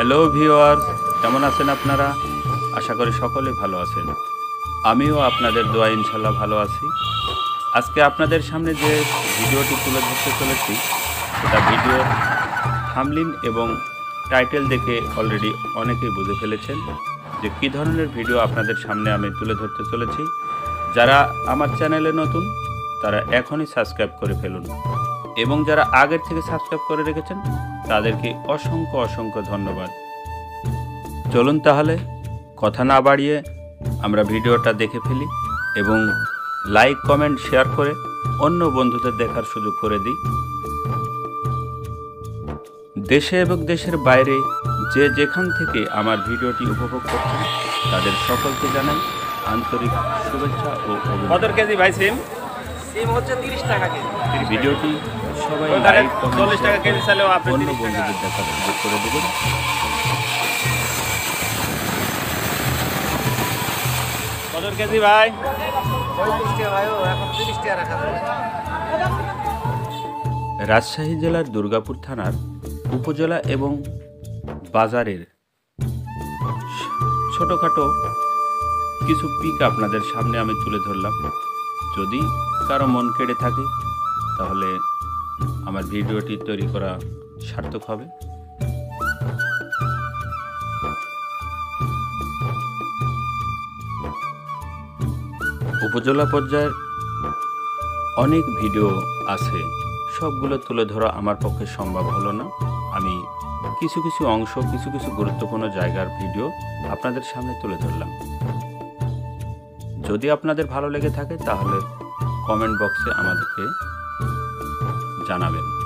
Hello viewers কেমন আছেন আপনারা? আশা করি সকলে ভালো আছেন। আমিও আপনাদের দোয়া ইনশাল্লাহ ভালো আছি। আজকে আপনাদের সামনে যে ভিডিওটি তুলে ধরতে চলেছি, সেটা ভিডিও থামলিন এবং টাইটেল দেখে অলরেডি অনেকেই বুঝে ফেলেছেন যে কী ধরনের ভিডিও আপনাদের সামনে আমি তুলে ধরতে চলেছি। যারা আমার চ্যানেলে নতুন, তারা এখনই সাবস্ক্রাইব করে ফেলুন। এবং যারা আগের থেকে সাবস্ক্রাইব করে রেখেছেন তাদেরকে অসংখ্য অসংখ্য ধন্যবাদ। চলুন তাহলে, কথা না বাড়িয়ে আমরা ভিডিওটা দেখে ফেলি এবং লাইক, কমেন্ট, শেয়ার করে অন্য বন্ধুদের দেখার সুযোগ করে দিই। দেশে এবং দেশের বাইরে যে যেখান থেকে আমার ভিডিওটি উপভোগ করছেন, তাদের সকলকে জানাই আন্তরিক শুভেচ্ছা ও কত কেজি ভাই সিম? সিম হচ্ছে তিরিশ টাকা কেজি। ভিডিওটি সবাই লাইক কমেন্ট 40 টাকা কেজি আপনি 30 টাকা। করে দেবেন। কত কেজি ভাই? পঁয়ত্রিশ টাকা ভাইও এখন তিরিশ টাকা রাখা রাজশাহী জেলার দুর্গাপুর থানার উপজেলা এবং বাজারের ছোটোখাটো কিছু পিক আপনাদের সামনে আমি তুলে ধরলাম। যদি কারও মন কেড়ে থাকে, তাহলে আমার ভিডিওটি তৈরি করা সার্থক হবে। উপজেলা পর্যায়ের অনেক ভিডিও আছে, সবগুলো তুলে ধরা আমার পক্ষে সম্ভব হলো না। আমি কিছু কিছু অংশ, কিছু কিছু গুরুত্বপূর্ণ জায়গার ভিডিও আপনাদের সামনে তুলে ধরলাম। যদি আপনাদের ভালো লেগে থাকে তাহলে কমেন্ট বক্সে আমাদেরকে জানাবেন।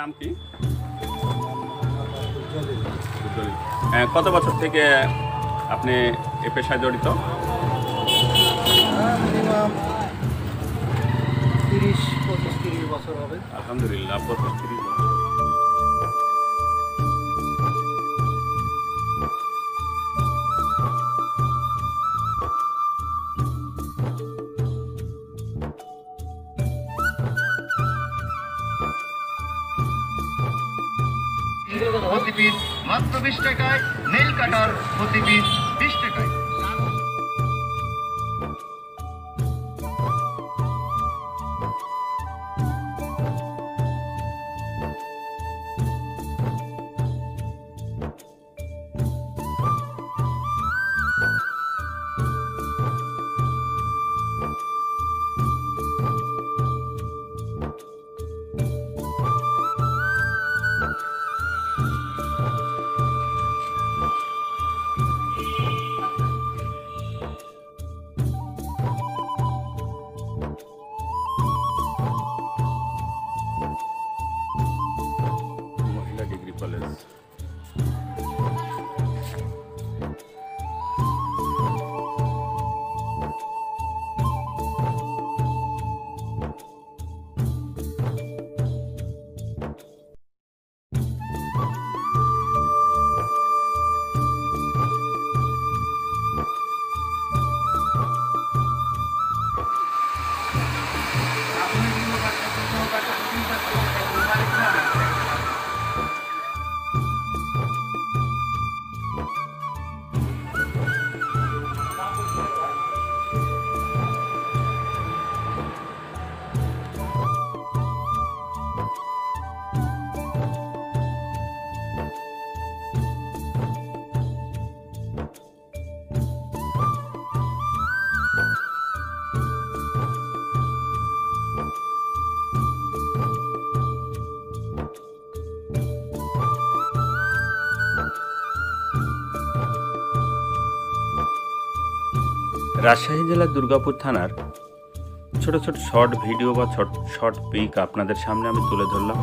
নাম কি? হ্যাঁ, কত বছর থেকে আপনি এ পেশায় জড়িত? মিনিমাম তিরিশ পঁচিশ তিরিশ বছর হবে। আলহামদুলিল্লাহ পঁচিশ তিরিশ বছর। টাকায় নেল কাটার প্রতি পিস বিশ টাকায় রাজশাহী জেলার দুর্গাপুর থানার ছোট ছোট শর্ট ভিডিও বা শর্ট পিক আপনাদের সামনে আমি তুলে ধরলাম।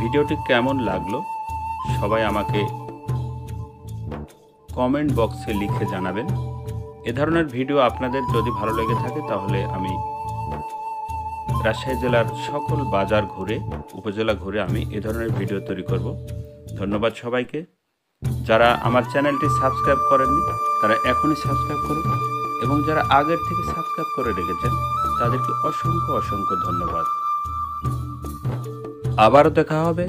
ভিডিওটি কেমন লাগল সবাই আমাকে কমেন্ট বক্সে লিখে জানাবেন। এ ধরনের ভিডিও আপনাদের যদি ভালো লেগে থাকে তাহলে আমি রাজশাহী জেলার সকল বাজার ঘুরে, উপজেলা ঘুরে আমি এ ধরনের ভিডিও তৈরি করব। ধন্যবাদ সবাইকে। যারা আমার চ্যানেলটি সাবস্ক্রাইব করেননি, তারা এখনই সাবস্ক্রাইব করুন। এবং যারা আগের থেকে সাবস্ক্রাইব করে রেখেছেন, তাদেরকে অসংখ্য অসংখ্য ধন্যবাদ। আবারও দেখা হবে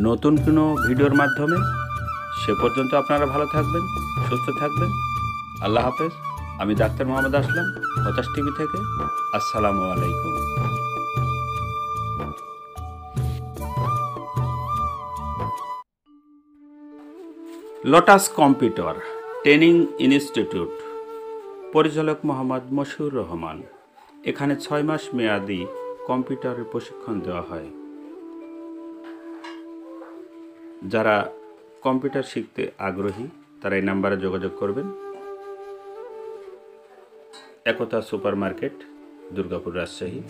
নতুন কোনো ভিডিওর মাধ্যমে। সে পর্যন্ত আপনারা ভালো থাকবেন, সুস্থ থাকবেন। আল্লাহ হাফেজ। আমি ডাক্তার মোহাম্মদ আসলাম হতাশ টিভি থেকে। আসসালামু আলাইকুম। Lotus computer, training institute. পরিচালক মোহাম্মদ মশিউর রহমান। এখানে ছয় মাস মেয়াদি কম্পিউটারের প্রশিক্ষণ দেওয়া হয়। যারা কম্পিউটার শিখতে আগ্রহী, তারা এই নাম্বারে যোগাযোগ করবেন। Ekta super market Durgapur Rajshahi.